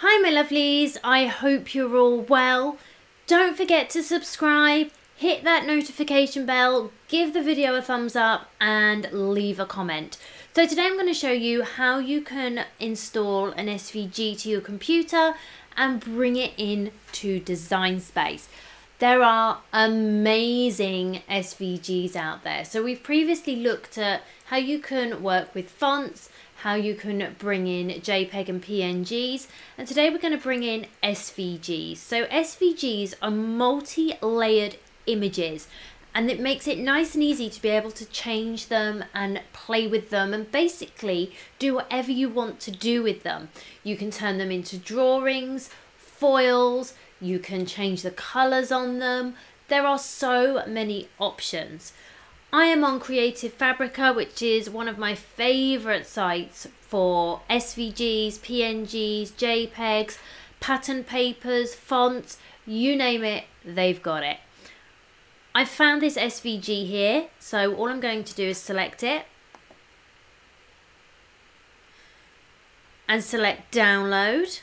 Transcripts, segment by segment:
Hi my lovelies, I hope you're all well. Don't forget to subscribe, hit that notification bell, give the video a thumbs up and leave a comment. So today I'm going to show you how you can install an SVG to your computer and bring it in to Design Space. There are amazing SVGs out there. So we've previously looked at how you can work with fonts, how you can bring in JPEG and PNGs, and today we're going to bring in SVGs. So SVGs are multi-layered images and it makes it nice and easy to be able to change them and play with them and basically do whatever you want to do with them. You can turn them into drawings, foils, you can change the colours on them. There are so many options. I am on Creative Fabrica, which is one of my favourite sites for SVGs, PNGs, JPEGs, pattern papers, fonts, you name it, they've got it. I found this SVG here, so all I'm going to do is select it and select download.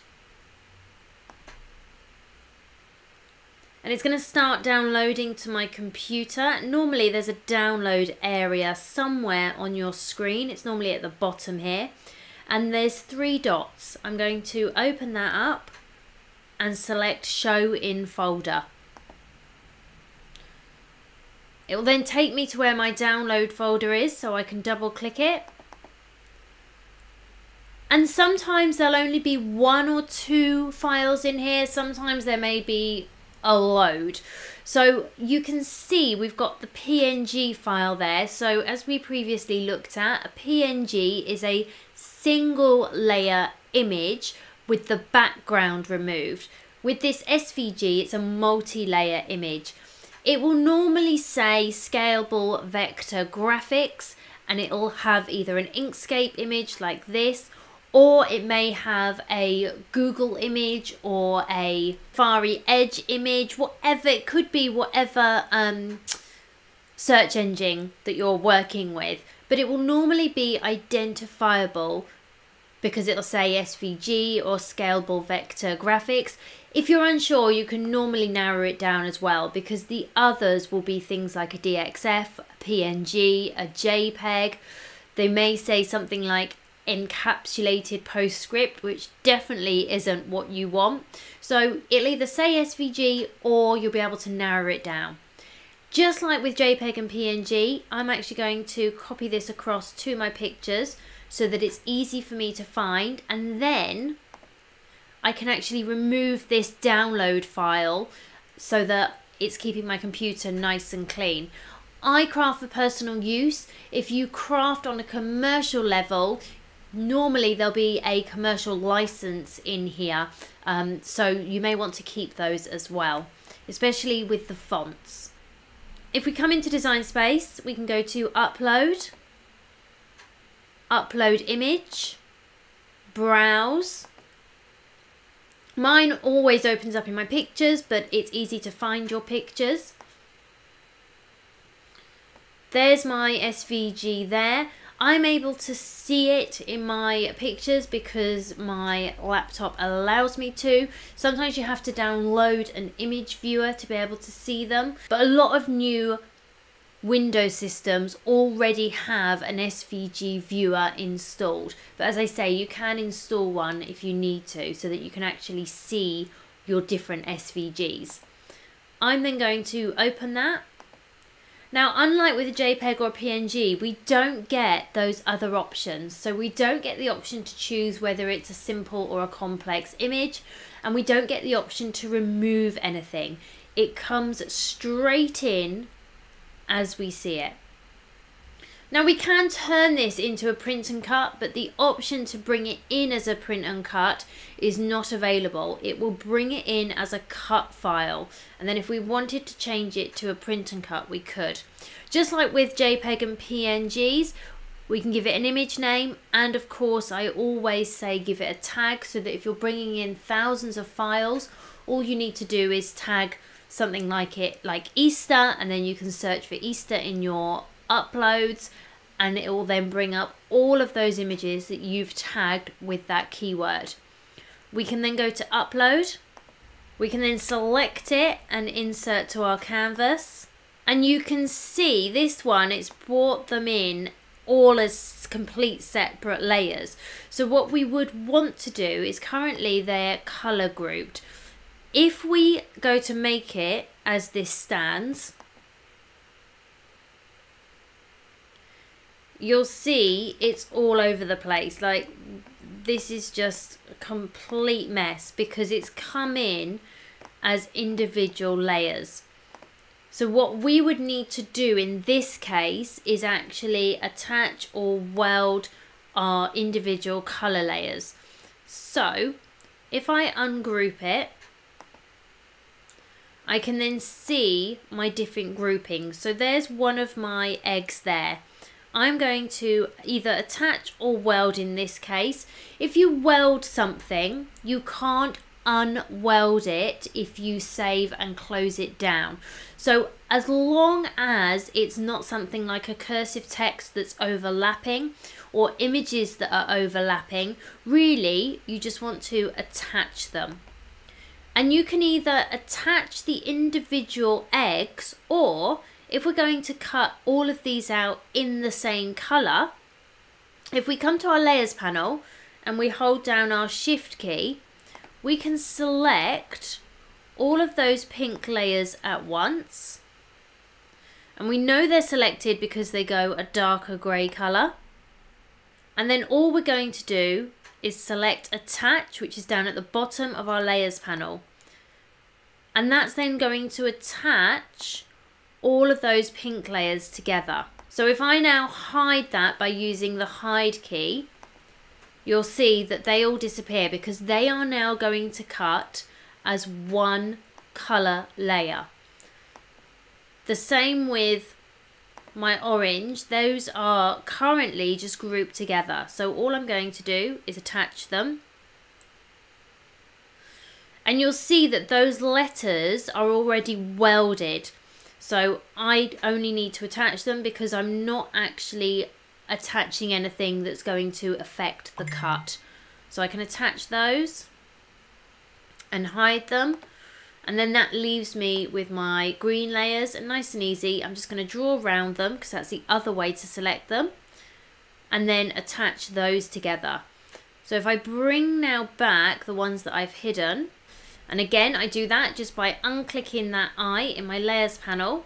And it's going to start downloading to my computer. Normally there's a download area somewhere on your screen. It's normally at the bottom here. And there's three dots. I'm going to open that up and select show in folder. It will then take me to where my download folder is so I can double click it. And sometimes there'll only be one or two files in here. Sometimes there may be a load. So you can see we've got the PNG file there. So as we previously looked at, a PNG is a single layer image with the background removed. With this SVG, it's a multi-layer image. It will normally say scalable vector graphics and it will have either an Inkscape image like this or it may have a Google image or a Safari Edge image, whatever it could be, whatever um, search engine that you're working with. But it will normally be identifiable because it'll say SVG or scalable vector graphics. If you're unsure, you can normally narrow it down as well because the others will be things like a DXF, a PNG, a JPEG. They may say something like encapsulated postscript, which definitely isn't what you want. So it'll either say SVG or you'll be able to narrow it down. Just like with JPEG and PNG, I'm actually going to copy this across to my pictures so that it's easy for me to find and then I can actually remove this download file so that it's keeping my computer nice and clean. I craft for personal use. If you craft on a commercial level, normally there'll be a commercial license in here um, so you may want to keep those as well especially with the fonts. If we come into design space we can go to upload upload image browse. Mine always opens up in my pictures but it's easy to find your pictures. There's my SVG there I'm able to see it in my pictures because my laptop allows me to. Sometimes you have to download an image viewer to be able to see them. But a lot of new Windows systems already have an SVG viewer installed. But as I say, you can install one if you need to so that you can actually see your different SVGs. I'm then going to open that now, unlike with a JPEG or a PNG, we don't get those other options. So we don't get the option to choose whether it's a simple or a complex image, and we don't get the option to remove anything. It comes straight in as we see it. Now we can turn this into a print and cut, but the option to bring it in as a print and cut is not available. It will bring it in as a cut file. And then if we wanted to change it to a print and cut, we could. Just like with JPEG and PNGs, we can give it an image name. And of course, I always say give it a tag so that if you're bringing in thousands of files, all you need to do is tag something like it like Easter and then you can search for Easter in your uploads and it will then bring up all of those images that you've tagged with that keyword. We can then go to upload. We can then select it and insert to our canvas. And you can see this one, it's brought them in all as complete separate layers. So what we would want to do is currently they're color grouped. If we go to make it as this stands, you'll see it's all over the place. Like this is just a complete mess because it's come in as individual layers. So what we would need to do in this case is actually attach or weld our individual color layers. So if I ungroup it, I can then see my different groupings. So there's one of my eggs there. I'm going to either attach or weld in this case. If you weld something, you can't unweld it if you save and close it down. So as long as it's not something like a cursive text that's overlapping or images that are overlapping, really you just want to attach them. And you can either attach the individual eggs or if we're going to cut all of these out in the same colour, if we come to our layers panel and we hold down our shift key, we can select all of those pink layers at once. And we know they're selected because they go a darker grey colour. And then all we're going to do is select attach, which is down at the bottom of our layers panel. And that's then going to attach all of those pink layers together. So if I now hide that by using the hide key, you'll see that they all disappear because they are now going to cut as one colour layer. The same with my orange, those are currently just grouped together. So all I'm going to do is attach them. And you'll see that those letters are already welded. So I only need to attach them because I'm not actually attaching anything that's going to affect the cut. So I can attach those and hide them. And then that leaves me with my green layers and nice and easy. I'm just going to draw around them because that's the other way to select them. And then attach those together. So if I bring now back the ones that I've hidden, and again, I do that just by unclicking that eye in my layers panel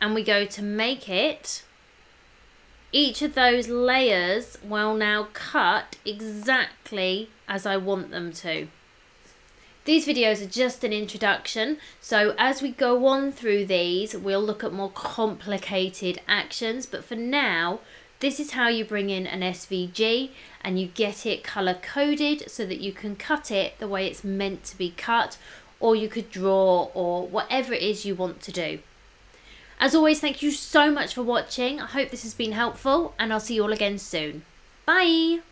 and we go to make it. Each of those layers will now cut exactly as I want them to. These videos are just an introduction, so as we go on through these, we'll look at more complicated actions, but for now, this is how you bring in an SVG and you get it color coded so that you can cut it the way it's meant to be cut or you could draw or whatever it is you want to do. As always, thank you so much for watching. I hope this has been helpful and I'll see you all again soon. Bye!